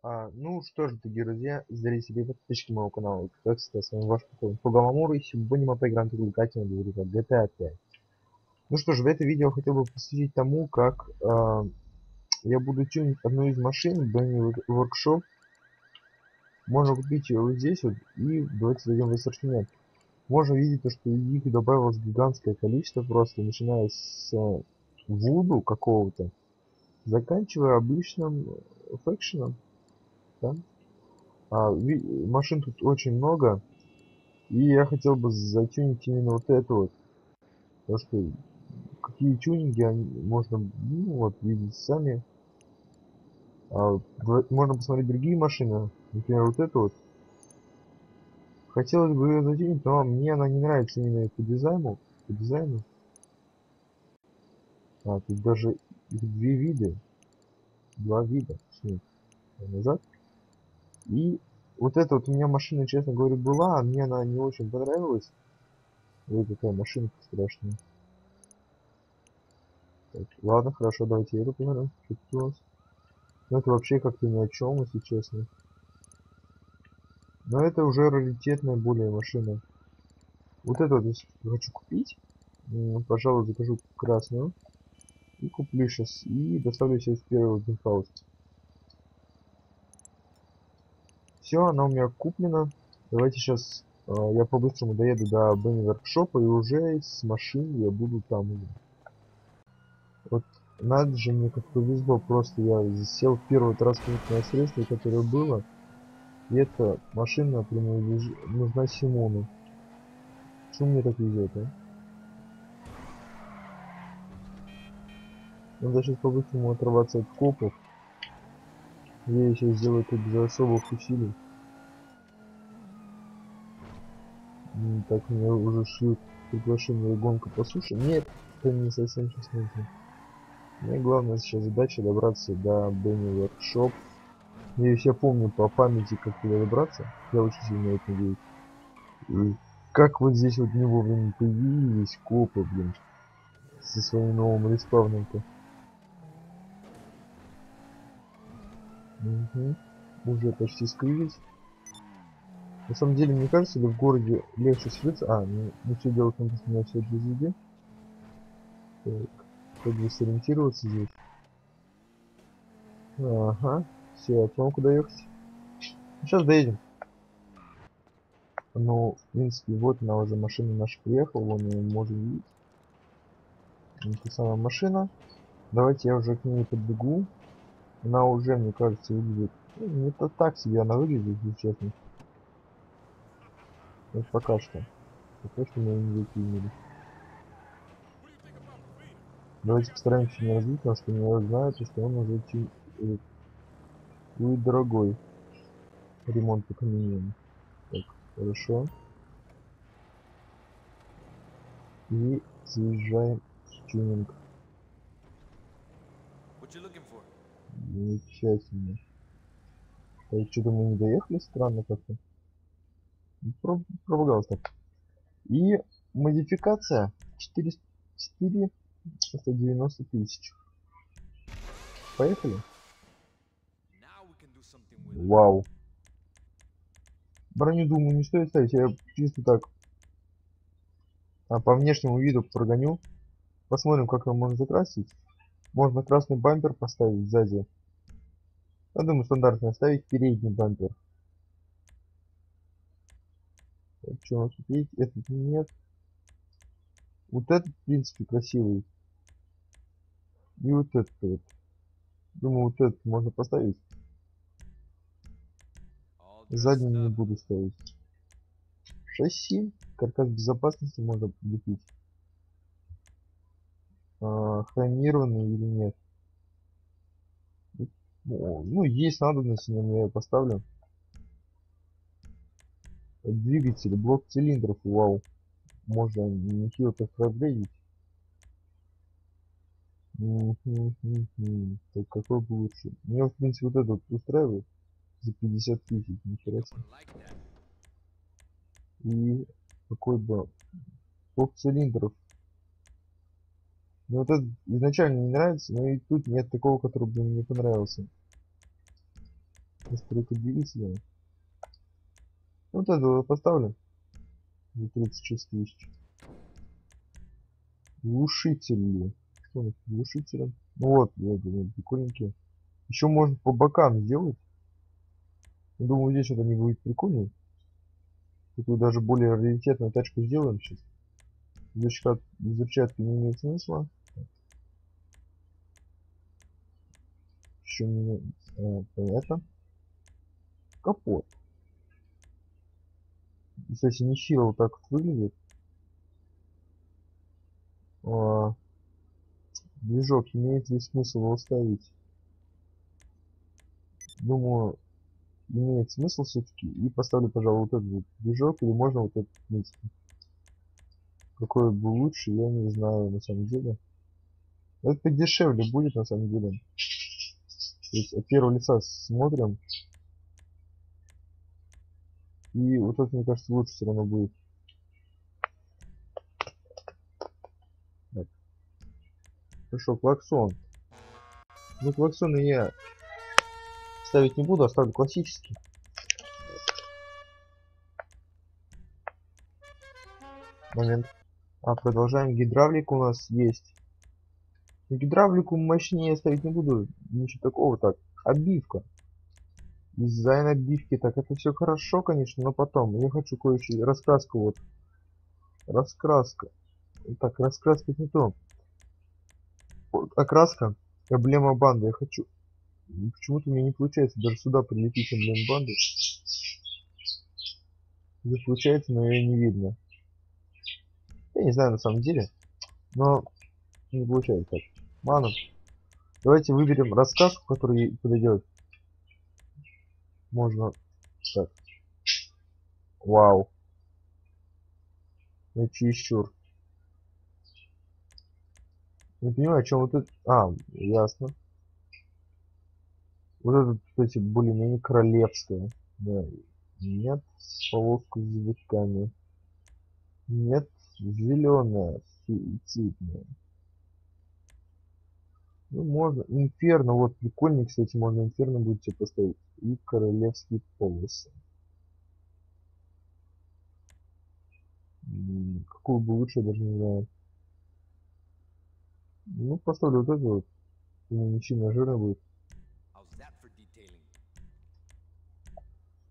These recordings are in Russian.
А, ну что ж, дорогие друзья, зрители и подписчики моего канала, как всегда, с вами ваш Пугамамур, и сегодня мы поиграем в увлекательную игру GTA 5. Ну что ж, в это видео хотел бы посвятить тому, как э, я буду тюнить одну из машин, Benny Workshop. Можно купить ее вот здесь вот, и давайте зайдем в ассортимент. Можно видеть то, что их добавилось гигантское количество, просто начиная с э, Вуду какого-то, заканчивая обычным фэкшеном да? А, машин тут очень много. И я хотел бы затюнить именно вот это вот. Потому что какие тюнинги они, можно ну, вот видеть сами. А, можно посмотреть другие машины. Например, вот эту вот. Хотелось бы ее затюнить, но мне она не нравится именно по дизайну. По дизайну. А, тут даже их две вида. Два вида. Назад. И вот эта вот у меня машина, честно говоря, была, а мне она не очень понравилась. Ой, какая машинка страшная. Так, ладно, хорошо, давайте эту посмотрим. Что тут у нас? Ну это вообще как-то ни о чем, если честно. Но это уже раритетная более машина. Вот эту вот хочу купить. Пожалуй, закажу красную. И куплю сейчас. И доставлю себе в первый геймхаус. Все, она у меня куплена. Давайте сейчас э, я по-быстрому доеду до Бенни workshop а и уже с машин я буду там. Вот надо же мне как повезло, просто я сел в первое транспортное средство, которое было. И эта машина нужна Симону. Почему мне так везет, а? Надо сейчас по-быстрому отрываться от копов. Я сейчас сделаю это без особых усилий. Так, мне уже шлют приглашение гонка по суше. Нет, это не совсем сейчас нужно. Мне главная сейчас задача добраться до Бенни Workshop. Надеюсь, я помню по памяти, как туда добраться. Я очень сильно это надеюсь. И как вот здесь вот не вовремя появились копы, блин. Со своим новым респавном-то. Угу. Уже почти скрылись. На самом деле, мне кажется, ли в городе легче скрыться? А, ну, ну все дело в том, меня все для звезды. Так, как бы сориентироваться здесь? Ага, все, я понял, куда ехать. Сейчас доедем. Ну, в принципе, вот она уже машина наша приехала, вон мы можем видеть. Это самая машина. Давайте я уже к ней подбегу. Она уже, мне кажется, выглядит... Ну, не то так себе она выглядит, если честно. Вот пока что. Пока что мы не закинули. Давайте постараемся не разбить, потому что не знают, что он уже очень будет дорогой ремонт по каменям. Так, хорошо. И заезжаем в тюнинг. Замечательно. Так, что-то мы не доехали, странно как-то. Ну, Пробовал так. И модификация 404 190 тысяч. Поехали. Вау. Броню, думаю, не стоит ставить. Я чисто так а по внешнему виду прогоню. Посмотрим, как его можно закрасить. Можно красный бампер поставить сзади. Я думаю, стандартно оставить передний бампер. Так, что у нас тут есть? Этот нет. Вот этот, в принципе, красивый. И вот этот вот. Думаю, вот этот можно поставить. Задний не буду ставить. Шасси. Каркас безопасности можно лепить. А, хромированный или нет. Ну, есть надобность, но я поставлю. Двигатель, блок цилиндров, вау. Можно нехило так разглядеть. Так, какой бы лучше? Меня, в принципе, вот этот устраивает. За 50 тысяч, нихера И какой бы... Блок цилиндров. Мне вот этот изначально не нравится, но и тут нет такого, который бы мне понравился. Настройка двигателя. Вот это поставлю. За 36 тысяч. Глушители. Что у нас глушителем? Ну вот, вот, вот, прикольненькие. Еще можно по бокам сделать. Я думаю, здесь что-то не будет прикольнее. Такую даже более раритетную тачку сделаем сейчас. Зачатки, зачатки не имеет смысла. Еще не а, это. Капот. Кстати, не сила вот так вот выглядит. А, движок имеет ли смысл его ставить? Думаю, имеет смысл все-таки. И поставлю, пожалуй, вот этот вот движок, или можно вот этот, в принципе. Какой бы лучше, я не знаю, на самом деле. Это подешевле будет, на самом деле. То есть от первого лица смотрим. И вот это, мне кажется, лучше все равно будет. Так. Хорошо, клаксон. Ну, клаксоны я ставить не буду, оставлю классический. Момент. А, продолжаем. Гидравлик у нас есть. Гидравлику мощнее ставить не буду. Ничего такого. Так, обивка. Дизайн обивки. Так, это все хорошо, конечно, но потом. Я хочу кое-что. Раскраска вот. Раскраска. Так, раскраска не то. Окраска. Эмблема банды. Я хочу Почему-то у меня не получается даже сюда прилепить эмблем банды. Не получается, но ее не видно. Я не знаю на самом деле. Но не получается так. Ладно. Давайте выберем рассказку, который подойдет. Можно так. Вау. Я чересчур. Не понимаю, о чем вот это. А, ясно. Вот это, кстати, более-менее королевская. Да. Нет, полоску с завитками. Нет, зеленая, цветная. Ну, можно. Инферно, вот прикольный, кстати, можно инферно будет себе поставить. И королевские полосы. Какую бы лучше, я даже не знаю. Ну, поставлю вот это вот. Не сильно жирно будет.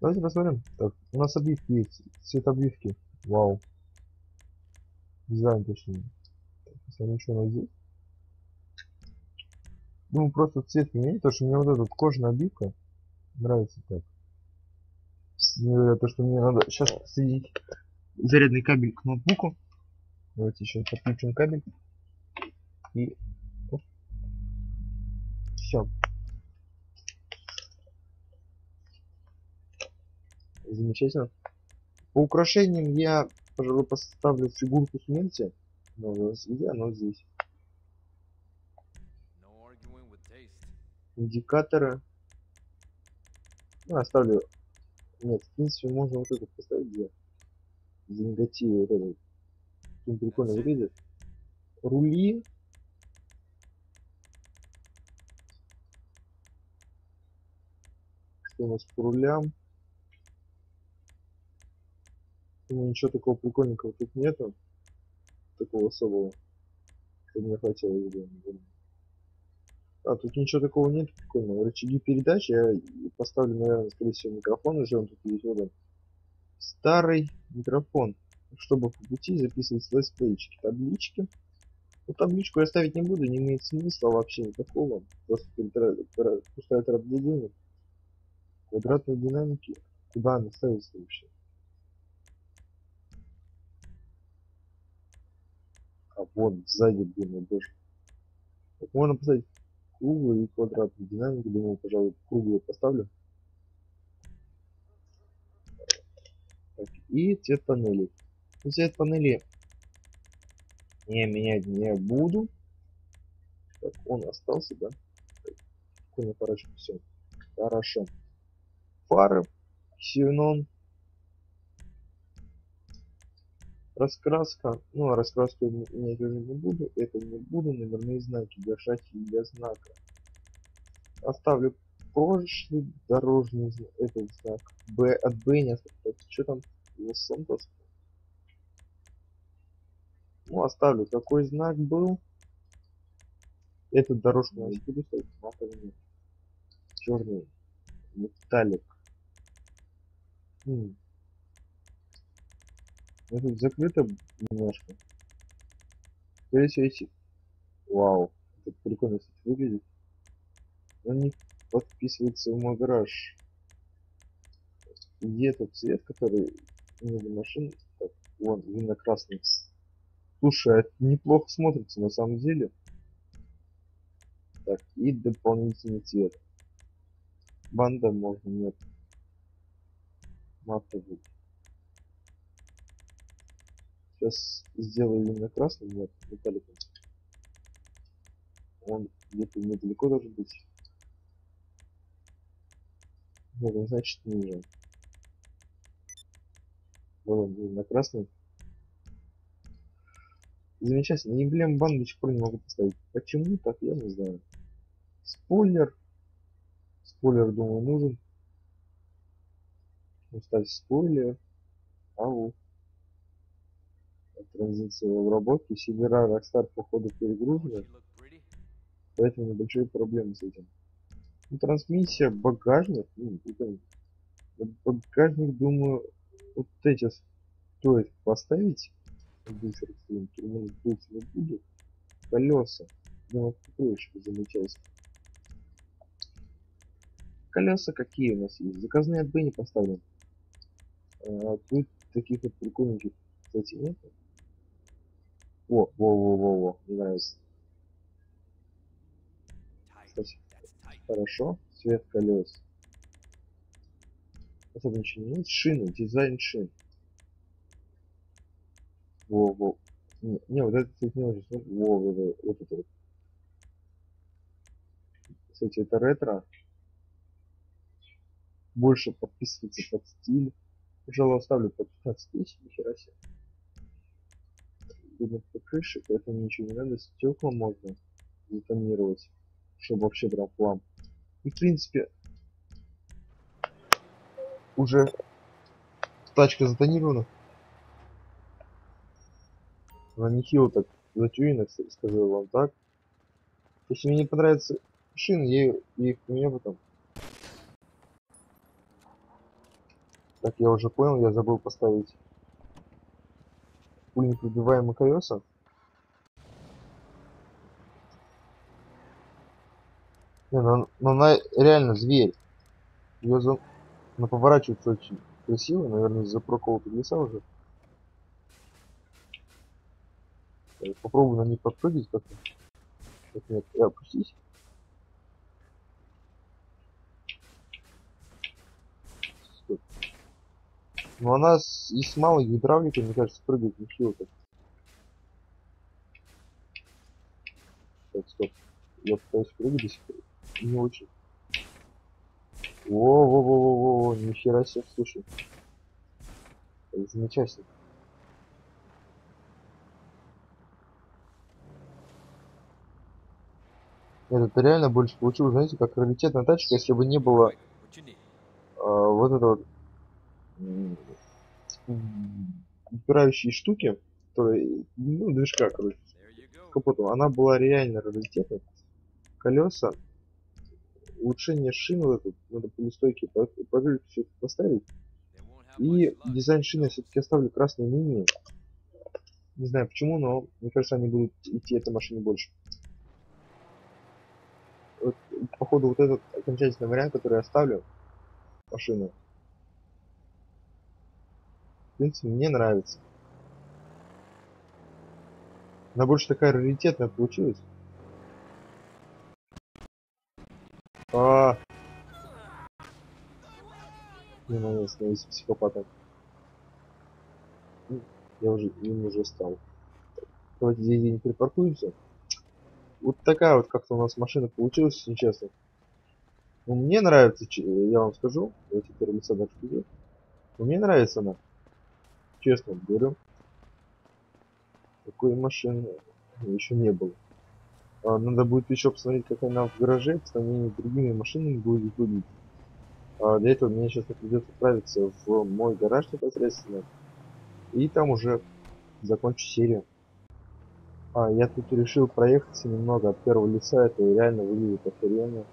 Давайте посмотрим. Так, у нас обивки есть. Цвет обивки. Вау. Дизайн точнее. Так, посмотрим, что у нас здесь. Ну, просто цвет не менять, потому что мне вот эта кожаная обивка нравится так. Говоря то, что мне надо сейчас соединить зарядный кабель к ноутбуку. Давайте еще подключим кабель. И... Все. Замечательно. По украшениям я, пожалуй, поставлю фигурку смерти. Но где она здесь? Индикаторы. Ну, оставлю. Нет, в принципе, можно вот этот поставить, где за негативы вот этот. Очень прикольно выглядит. Рули. Что у нас по рулям? Думаю, ничего такого прикольненького тут нету. Такого особого. Что мне хотелось бы. А, тут ничего такого нет прикольного. Рычаги передач я поставлю, наверное, скорее всего, микрофон уже, он тут есть вот Старый микрофон, чтобы по пути записывать летсплейчики, таблички. Ну, табличку я ставить не буду, не имеет смысла вообще никакого. Просто пустая трата для денег. Квадратные динамики. Куда она ставится вообще? А вон сзади, блин, я боже. Так можно поставить круглый и квадратный динамик. Думаю, пожалуй, круглый поставлю. Так, и цвет панели. Ну, цвет панели я менять не буду. Так, он остался, да? Спокойно поворачиваем. Все. Хорошо. Фары. Ксенон Раскраска. Ну, а раскраску менять уже не буду. Это не буду. Номерные знаки. Держатель для знака. Оставлю прошлый дорожный зна- этот знак. Б от Б не осталось. Что там? Лос Сантос? Ну, оставлю. Какой знак был? Этот нас буду ставить. Матовый. Черный. Металлик. Хм. Ну, тут закрыто немножко. Скорее всего, эти... Вау. Это прикольно, кстати, выглядит. Он не подписывается в мой гараж. Где этот цвет, который между машин? Так, вон, винно-красный. Слушай, а это неплохо смотрится на самом деле. Так, и дополнительный цвет. Банда можно, нет. Матовый. Сейчас сделаю именно красным, нет, металликом. Он где-то недалеко должен быть. Нет, он значит ниже. Вот он, именно красный. Замечательно. Эмблем бан до сих пор не могу поставить. Почему так, я не знаю. Спойлер. Спойлер, думаю, нужен. Ставь спойлер. Ау. Транзиция в обработке. Сервера Rockstar походу перегружены, поэтому небольшие проблемы с этим. Ну, трансмиссия, багажник. ну, это- Багажник, думаю, вот эти стоит поставить. Бусер, может быть, не буду. Колеса. Думаю, проще замечательно. Колеса какие у нас есть? Заказные от Б не поставлен. А, тут таких вот прикольненьких, кстати, нет. Во, во, во, во, во, мне нравится. Кстати, хорошо. Цвет колес. Особо ничего не есть. Шины, дизайн шин. Во, во. Не, не, вот этот цвет не очень. Во, во, во, вот это вот. Кстати, это ретро. Больше подписывается под стиль. Пожалуй, оставлю под 15 тысяч, нихера себе. Видно по крыше, поэтому ничего не надо. Стекла можно затонировать, чтобы вообще прям флам. И в принципе уже тачка затонирована. Она нехило так затюнена, скажу вам так. Если мне не понравятся шины, я их поменяю потом. Так, я уже понял, я забыл поставить пуленепробиваемые колеса. Не, ну, ну она реально зверь. Ее за... Она поворачивается очень красиво, наверное, из-за проколота леса уже. Я попробую на ней подпрыгать как-то. Нет, и опустись. Ну она с... и с малой гидравликой, мне кажется, прыгает нехило так. Так, стоп. Я пытаюсь прыгать до сих пор. Не очень. Во, во, во, во, во, во, нихера себе, слушай. Это замечательно. Нет, это реально больше получилось, знаете, как раритетная тачка, если бы не было а, вот это упирающие штуки, которые, ну, движка, короче, с капотом, она была реально раритетной. Колеса, улучшение шин вот этот, надо полистойки поверить все это поставить. И дизайн шины я все-таки оставлю красной линии. Не знаю почему, но мне кажется, они будут идти этой машине больше. Вот, походу, вот этот окончательный вариант, который я оставлю, машину. Принципе, мне нравится. Она больше такая раритетная получилась. А, не могу становиться психопатом. Я уже им уже стал. Давайте здесь не припаркуемся. Вот такая вот как-то у нас машина получилась, если честно. Ну, мне нравится, я вам скажу. Давайте первый лица дальше идет. Ну, мне нравится она. Честно говорю. Такой машины еще не было. А, надо будет еще посмотреть, как она в гараже по сравнению с другими машинами будет выглядеть. А, для этого мне сейчас придется отправиться в мой гараж непосредственно. И там уже закончу серию. А, я тут решил проехаться немного от первого лица, это реально выглядит охеренно.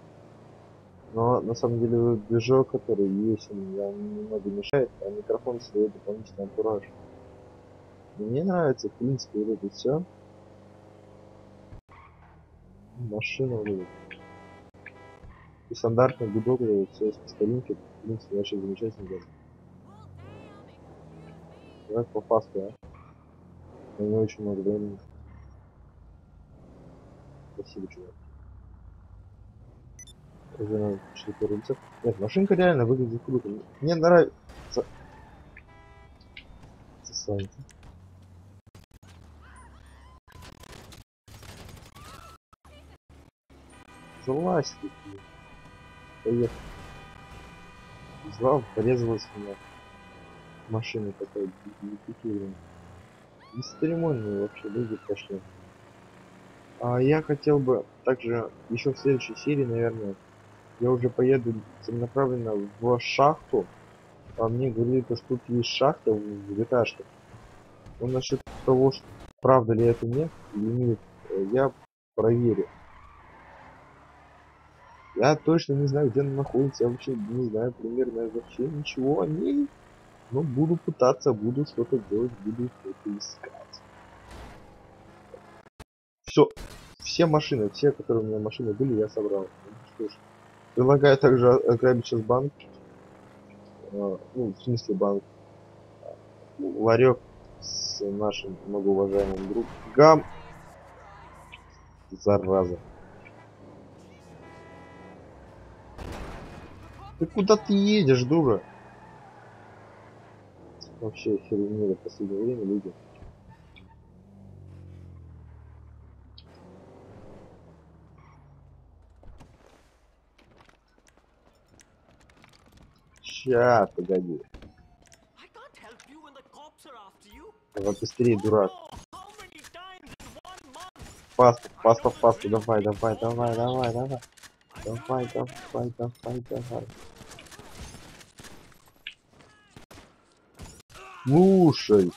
Но на самом деле движок, который есть, он немного мешает, а микрофон создает дополнительный антураж. Мне нравится, в принципе, вот это все. Машина вот. И стандартный гудок, вот все с старинки, в принципе, вообще замечательно делает. Давай по фасту, а. У меня очень много времени. Спасибо, чувак. Уже 4 рецепт. Нет, машинка реально выглядит круто. Мне нравится. Сосанки. Залазь ты. Поехали. Зла порезалась меня. Машина такая дефектированная. Бесцеремонные вообще люди пошли. А я хотел бы также еще в следующей серии, наверное, я уже поеду целенаправленно в шахту. А мне говорили, то, что тут есть шахта в GTA. Но насчет того, что правда ли это нет или нет, э, я проверю. Я точно не знаю, где она находится, я вообще не знаю примерно вообще ничего о ней. Но буду пытаться, буду что-то делать, буду что-то искать. Все, все машины, все, которые у меня машины были, я собрал. Ну, что ж, предлагаю также ограбить сейчас банк. А, ну, в смысле банк. Ларек с нашим многоуважаемым другом. Зараза. Ты куда ты едешь, дура? Вообще херня в последнее время люди. Ща, погоди. Давай быстрее, дурак. Паста, паста, паста, давай, давай, давай, давай, давай. Давай, давай, давай, давай. Слушай.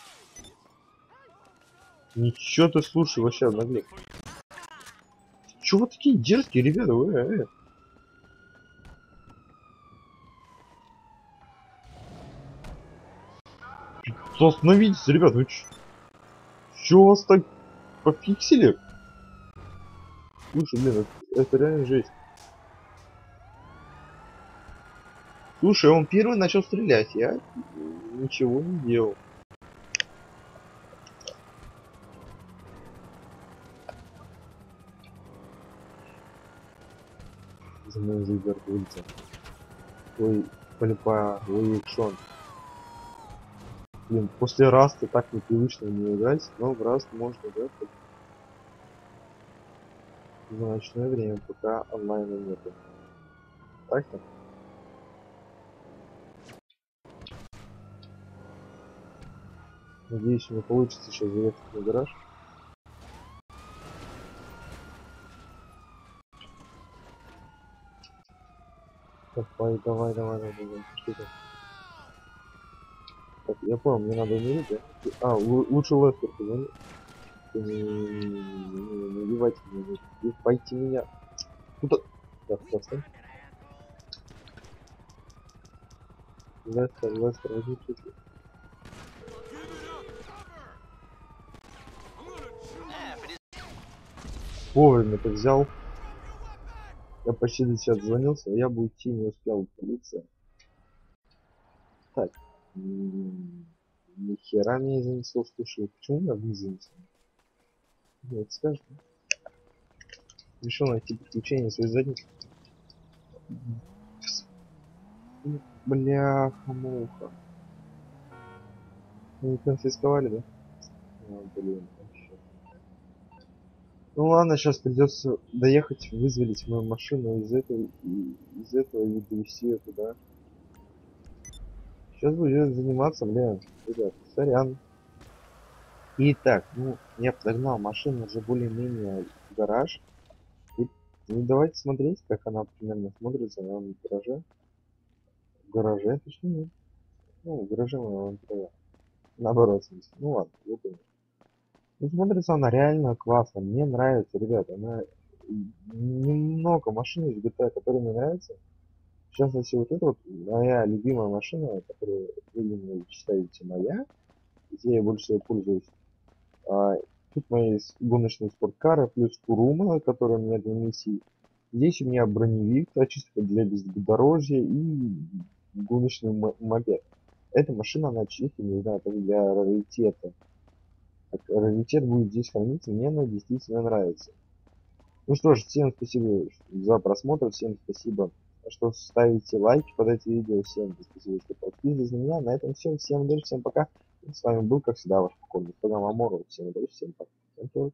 Ничего ты слушай вообще наглек. Чего вы такие дерзкие, ребята? Вы, э, э. Остановитесь, ребят, вы ч... Чё вас так пофиксили? Слушай, блин, это, это реально жесть. Слушай, он первый начал стрелять, я ничего не делал. За мной заиграл улица. Ой, полипа, ой, экшон. Блин, после раста так непривычно не играть, но в раст можно, да? В ночное время, пока онлайна нету. Так-то? Надеюсь, у меня получится сейчас заехать на гараж. Давай, давай, давай, давай, давай. Что там? Так, я понял, мне надо умереть, да? А, лучше Лестер позвони. Не, не, убивайте меня, не убивайте меня. Куда? Так, поставь. Лестер, Лестер, возьми чуть-чуть. Вовремя ты взял. Я почти до тебя отзвонился, а я бы уйти не успел. Полиция. Так. Ни хера меня занесло, слушай, почему меня вниз занесло? Ну, это да? Решил найти приключения своей задницы. Бляха-муха. Они конфисковали, да? А, блин. Ну ладно, сейчас придется доехать, вызволить мою машину из этого, из этого и довести ее туда. Сейчас будет заниматься, блин, ребят, сорян. Итак, ну, я подогнал машину уже более-менее в гараж. Ну давайте смотреть, как она примерно смотрится на гараже. В гараже точно нет. Ну, в гараже мы вам Наоборот. Ну ладно, поняли. Ну смотрится она реально классно. Мне нравится, ребята. Она немного машин из GTA, которые мне нравятся. В частности, вот это вот моя любимая машина, которую вы не считаете моя, где я больше всего пользуюсь. А, тут мои гоночные спорткары, плюс Курума, которая у меня для миссий. Здесь у меня броневик, а чисто для бездорожья и гоночный мопед. Эта машина, она чисто, не знаю, так для раритета. Так, раритет будет здесь храниться, мне она действительно нравится. Ну что ж, всем спасибо за просмотр, всем спасибо, что ставите лайки под эти видео, всем спасибо, что подписываетесь на меня. На этом все, всем удачи, всем пока. С вами был, как всегда, ваш покорный слуга Маморов. Всем удачи, всем пока. Всем